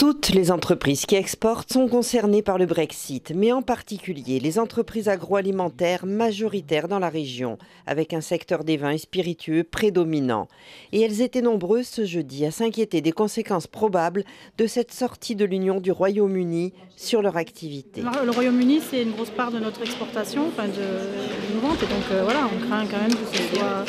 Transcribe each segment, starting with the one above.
Toutes les entreprises qui exportent sont concernées par le Brexit, mais en particulier les entreprises agroalimentaires majoritaires dans la région, avec un secteur des vins et spiritueux prédominant. Et elles étaient nombreuses ce jeudi à s'inquiéter des conséquences probables de cette sortie de l'Union du Royaume-Uni sur leur activité. Le Royaume-Uni, c'est une grosse part de notre exportation, enfin de, nos ventes, et donc euh, voilà, on craint quand même que ce soit...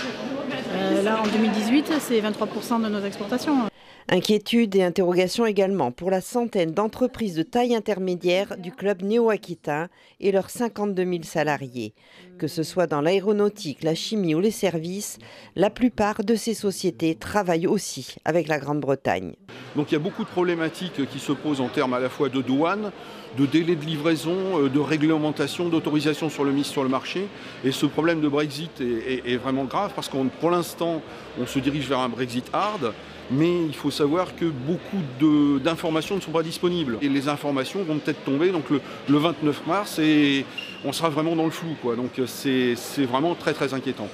Euh, là, en 2018, c'est 23% de nos exportations. Inquiétude et interrogation également pour la centaine d'entreprises de taille intermédiaire du club néo-aquitain et leurs 52 000 salariés. Que ce soit dans l'aéronautique, la chimie ou les services, la plupart de ces sociétés travaillent aussi avec la Grande-Bretagne. Donc il y a beaucoup de problématiques qui se posent en termes à la fois de douane, de délai de livraison, euh, de réglementation, d'autorisation sur le sur le marché. Et ce problème de Brexit est, vraiment grave parce que pour l'instant, on se dirige vers un Brexit hard mais il faut savoir que beaucoup d'informations ne sont pas disponibles. Et les informations vont peut-être tomber donc le, 29 mars et on sera vraiment dans le flou. Quoi. Donc c'est vraiment très très inquiétant.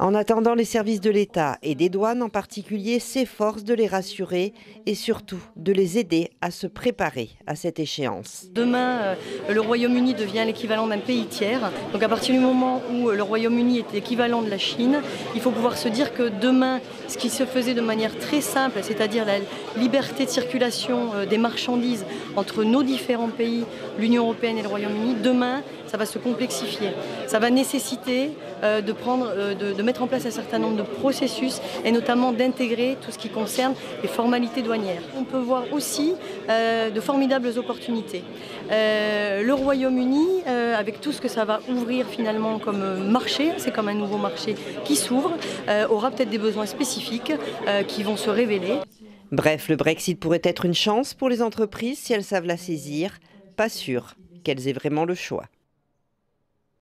En attendant, les services de l'État et des douanes en particulier s'efforcent de les rassurer et surtout de les aider à se préparer à cette échéance. Demain, euh, le Royaume-Uni devient l'équivalent d'un pays tiers. Donc à partir du moment où le Royaume-Uni est l'équivalent de la Chine, il faut pouvoir se dire que demain, ce qui se faisait de manière très simple, c'est-à-dire la liberté de circulation euh, des marchandises entre nos différents pays, l'Union européenne et le Royaume-Uni, demain, ça va se complexifier. Ça va nécessiter euh, de, prendre, euh, mettre en place un certain nombre de processus et notamment d'intégrer tout ce qui concerne les formalités douanières. On peut voir aussi euh, de formidables opportunités. le Royaume-Uni, avec tout ce que ça va ouvrir finalement comme marché, c'est comme un nouveau marché qui s'ouvre, aura peut-être des besoins spécifiques qui vont se révéler. Bref, le Brexit pourrait être une chance pour les entreprises si elles savent la saisir. Pas sûr qu'elles aient vraiment le choix.